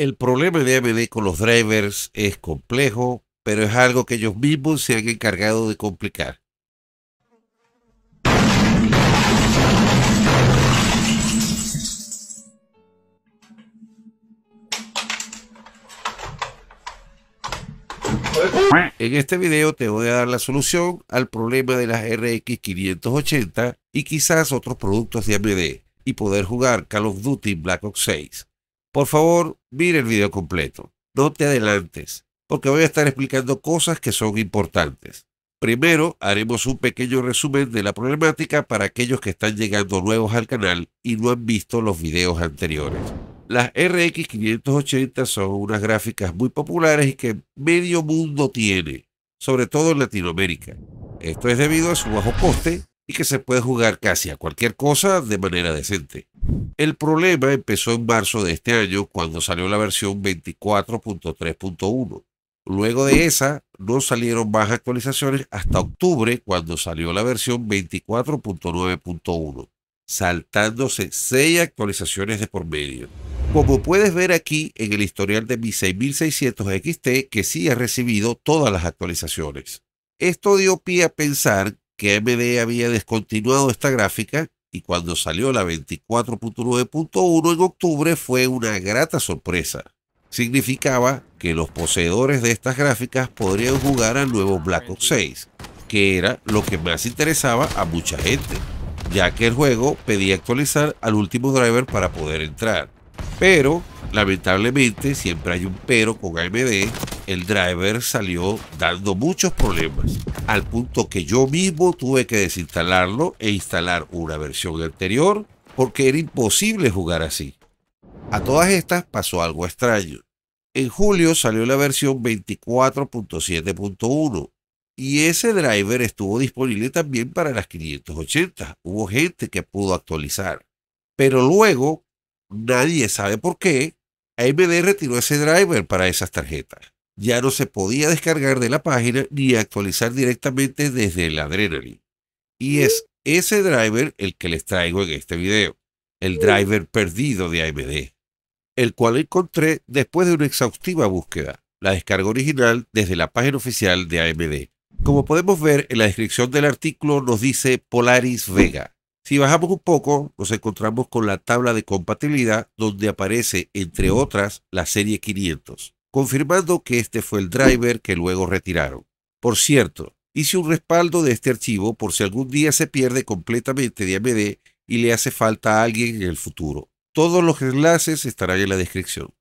El problema de AMD con los drivers es complejo, pero es algo que ellos mismos se han encargado de complicar. En este video te voy a dar la solución al problema de las RX 580 y quizás otros productos de AMD y poder jugar Call of Duty Black Ops 6. Por favor, mire el video completo. No te adelantes, porque voy a estar explicando cosas que son importantes. Primero, haremos un pequeño resumen de la problemática para aquellos que están llegando nuevos al canal y no han visto los videos anteriores. Las RX 580 son unas gráficas muy populares y que medio mundo tiene, sobre todo en Latinoamérica. Esto es debido a su bajo coste y que se puede jugar casi a cualquier cosa de manera decente. El problema empezó en marzo de este año cuando salió la versión 24.3.1. Luego de esa no salieron más actualizaciones hasta octubre cuando salió la versión 24.9.1, saltándose 6 actualizaciones de por medio. Como puedes ver aquí en el historial de mi 6600 XT que sí ha recibido todas las actualizaciones. Esto dio pie a pensar que AMD había descontinuado esta gráfica y cuando salió la 24.9.1 en octubre fue una grata sorpresa. Significaba que los poseedores de estas gráficas podrían jugar al nuevo Black Ops 6, que era lo que más interesaba a mucha gente, ya que el juego pedía actualizar al último driver para poder entrar. Pero, lamentablemente, siempre hay un pero con AMD, el driver salió dando muchos problemas, al punto que yo mismo tuve que desinstalarlo e instalar una versión anterior porque era imposible jugar así. A todas estas pasó algo extraño. En julio salió la versión 24.7.1 y ese driver estuvo disponible también para las 580. Hubo gente que pudo actualizar. Pero luego, nadie sabe por qué, AMD retiró ese driver para esas tarjetas. Ya no se podía descargar de la página ni actualizar directamente desde el Adrenaline. Y es ese driver el que les traigo en este video, el driver perdido de AMD, el cual encontré después de una exhaustiva búsqueda, la descarga original desde la página oficial de AMD. Como podemos ver en la descripción del artículo nos dice Polaris Vega, si bajamos un poco, nos encontramos con la tabla de compatibilidad donde aparece, entre otras, la serie 500, confirmando que este fue el driver que luego retiraron. Por cierto, hice un respaldo de este archivo por si algún día se pierde completamente de AMD y le hace falta a alguien en el futuro. Todos los enlaces estarán en la descripción.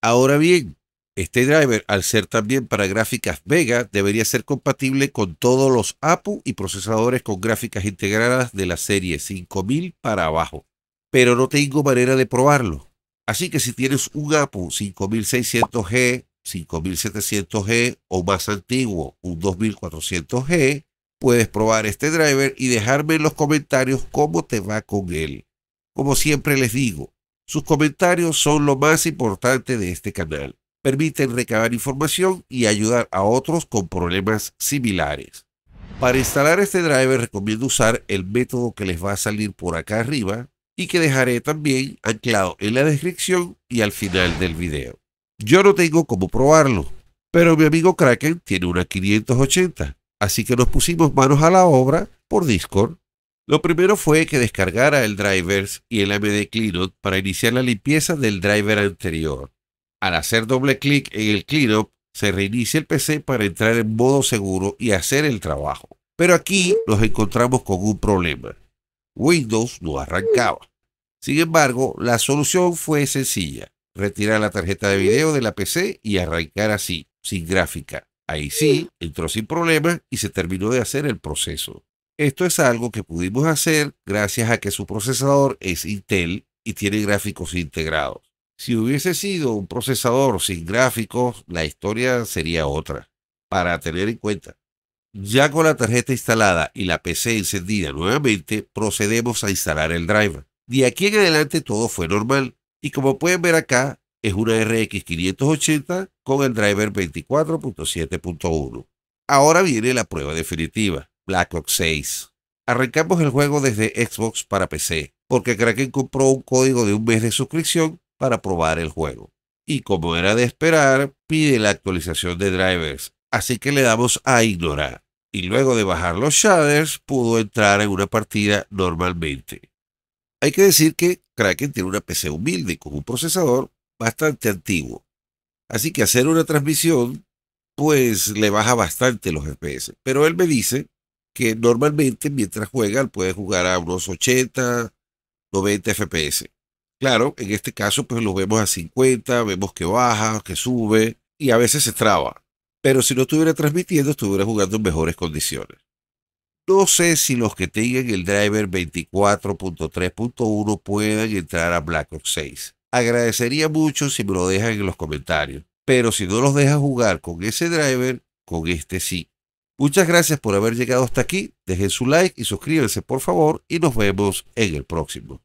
Ahora bien, este driver, al ser también para gráficas Vega, debería ser compatible con todos los APU y procesadores con gráficas integradas de la serie 5000 para abajo. Pero no tengo manera de probarlo. Así que si tienes un APU 5600G, 5700G o más antiguo, un 2400G, puedes probar este driver y dejarme en los comentarios cómo te va con él. Como siempre les digo, sus comentarios son lo más importante de este canal permiten recabar información y ayudar a otros con problemas similares. Para instalar este driver recomiendo usar el método que les va a salir por acá arriba y que dejaré también anclado en la descripción y al final del video. Yo no tengo cómo probarlo, pero mi amigo Kraken tiene una 580, así que nos pusimos manos a la obra por Discord. Lo primero fue que descargara el driver y el AMD Cleanup para iniciar la limpieza del driver anterior. Al hacer doble clic en el cleanup, se reinicia el PC para entrar en modo seguro y hacer el trabajo. Pero aquí nos encontramos con un problema. Windows no arrancaba. Sin embargo, la solución fue sencilla. Retirar la tarjeta de video de la PC y arrancar así, sin gráfica. Ahí sí, entró sin problema y se terminó de hacer el proceso. Esto es algo que pudimos hacer gracias a que su procesador es Intel y tiene gráficos integrados. Si hubiese sido un procesador sin gráficos, la historia sería otra. Para tener en cuenta. Ya con la tarjeta instalada y la PC encendida nuevamente, procedemos a instalar el driver. De aquí en adelante todo fue normal. Y como pueden ver acá, es una RX 580 con el driver 24.7.1. Ahora viene la prueba definitiva, Black Ops 6. Arrancamos el juego desde Xbox para PC, porque Kraken compró un código de un mes de suscripción para probar el juego. y como era de esperar, pide la actualización de drivers, así que le damos a ignorar. Y luego de bajar los shaders, pudo entrar en una partida normalmente. Hay que decir que Kraken tiene una PC humilde con un procesador bastante antiguo. Así que hacer una transmisión, pues le baja bastante los FPS. Pero él me dice que normalmente mientras juega puede jugar a unos 80, 90 FPS. Claro, en este caso pues lo vemos a 50, vemos que baja, que sube y a veces se traba. Pero si no estuviera transmitiendo, estuviera jugando en mejores condiciones. No sé si los que tengan el driver 24.3.1 puedan entrar a Black Ops 6. Agradecería mucho si me lo dejan en los comentarios. Pero si no los dejan jugar con ese driver, con este sí. Muchas gracias por haber llegado hasta aquí. Dejen su like y suscríbanse por favor y nos vemos en el próximo.